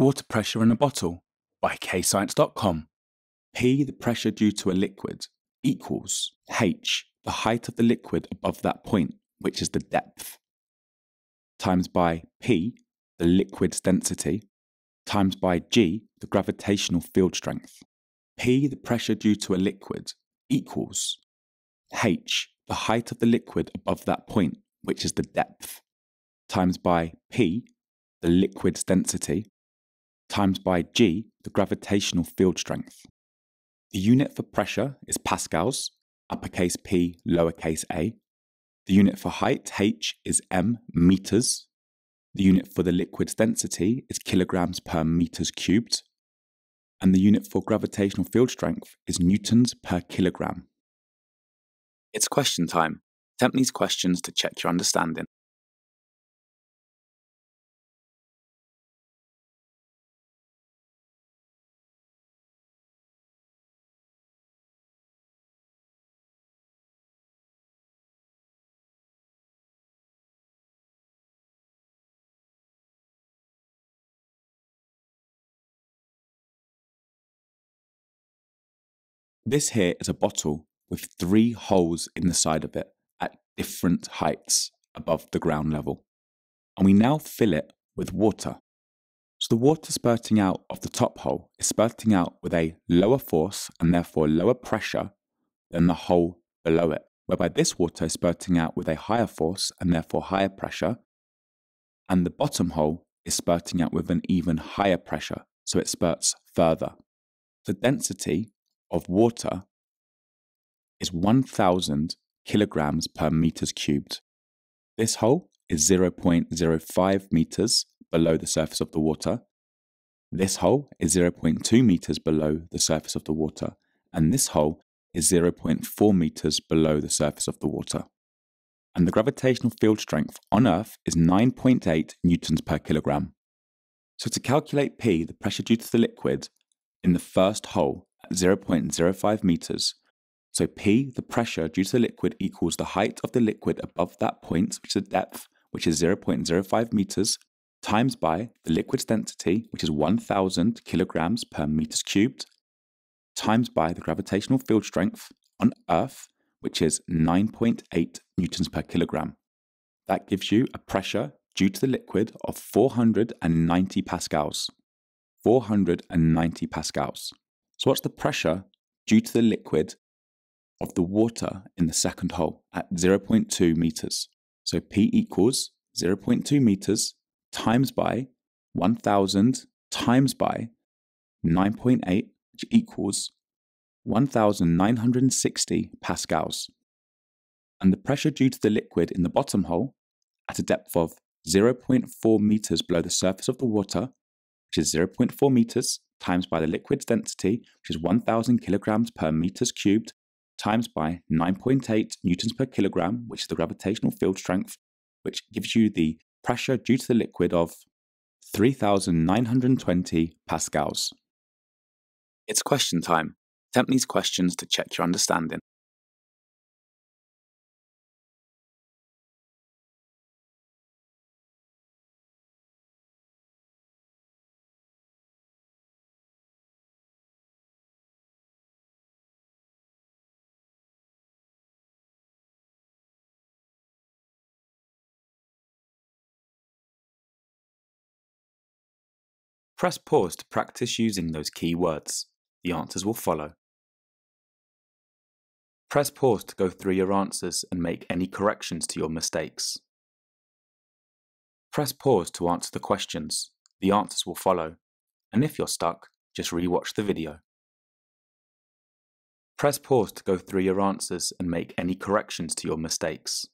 Water pressure in a bottle by kayscience.com. P, the pressure due to a liquid, equals H, the height of the liquid above that point, which is the depth, times by P, the liquid's density, times by G, the gravitational field strength. P, the pressure due to a liquid, equals H, the height of the liquid above that point, which is the depth, times by P, the liquid's density, times by G, the gravitational field strength. The unit for pressure is pascals, uppercase P, lowercase a. The unit for height, H, is m, meters. The unit for the liquid's density is kilograms per meters cubed. And the unit for gravitational field strength is newtons per kilogram. It's question time. Attempt these questions to check your understanding. This here is a bottle with three holes in the side of it at different heights above the ground level. And we now fill it with water. So the water spurting out of the top hole is spurting out with a lower force and therefore lower pressure than the hole below it, whereby this water is spurting out with a higher force and therefore higher pressure, and the bottom hole is spurting out with an even higher pressure, so it spurts further. The density of water is 1000 kilograms per meters cubed. This hole is 0.05 meters below the surface of the water. This hole is 0.2 meters below the surface of the water, and this hole is 0.4 meters below the surface of the water. And the gravitational field strength on Earth is 9.8 newtons per kilogram. So to calculate P, the pressure due to the liquid in the first hole 0.05 meters, so P, the pressure due to the liquid, equals the height of the liquid above that point, which is the depth, which is 0.05 meters, times by the liquid's density, which is 1000 kilograms per meters cubed, times by the gravitational field strength on Earth, which is 9.8 newtons per kilogram. That gives you a pressure due to the liquid of 490 pascals. 490 pascals. So, what's the pressure due to the liquid of the water in the second hole at 0.2 meters. So P equals 0.2 meters times by 1000 times by 9.8, which equals 1960 pascals. And the pressure due to the liquid in the bottom hole at a depth of 0.4 meters below the surface of the water, which is 0.4 meters times by the liquid's density, which is 1000 kilograms per meters cubed, times by 9.8 newtons per kilogram, which is the gravitational field strength, which gives you the pressure due to the liquid of 3,920 pascals. It's question time. Attempt these questions to check your understanding. Press pause to practice using those key words. The answers will follow. Press pause to go through your answers and make any corrections to your mistakes. Press pause to answer the questions. The answers will follow. And if you're stuck, just rewatch the video. Press pause to go through your answers and make any corrections to your mistakes.